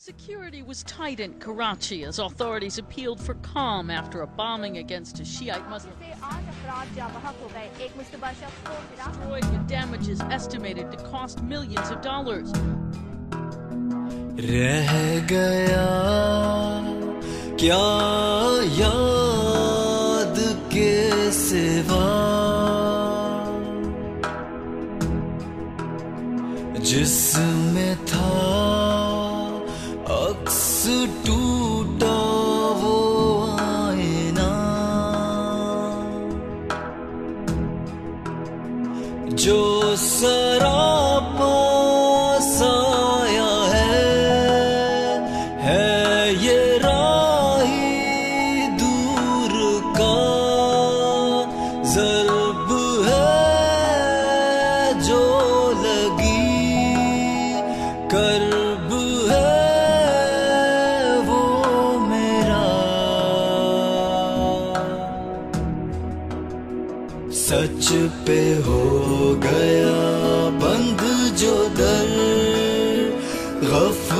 Security was tight in Karachi as authorities appealed for calm after a bombing against a Shiite Muslim. Destroyed with damages estimated to cost millions of dollars. रह गया क्या याद के सिवा जिसमें था जो सरापा सच पे हो गया बंद जो दर गफलतें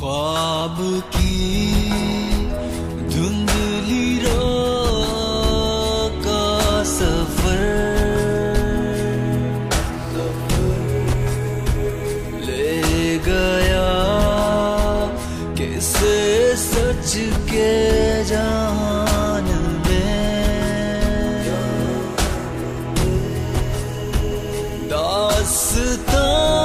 ख्वाब की धुंधली राह का सफ़र। ले गया किसे सच के जान में? दास्तां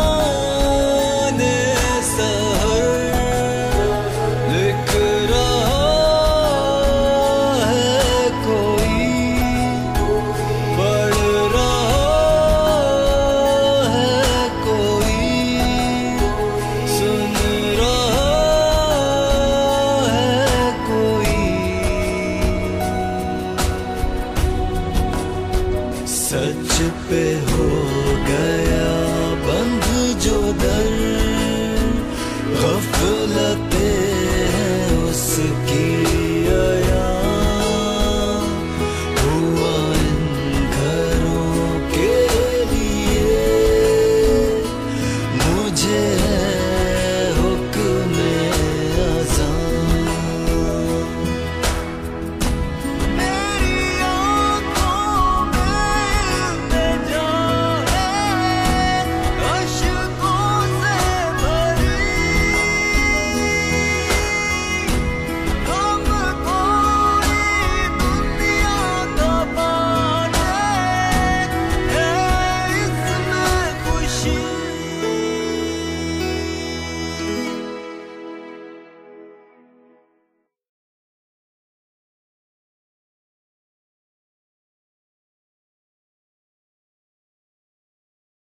सच पे हो गए।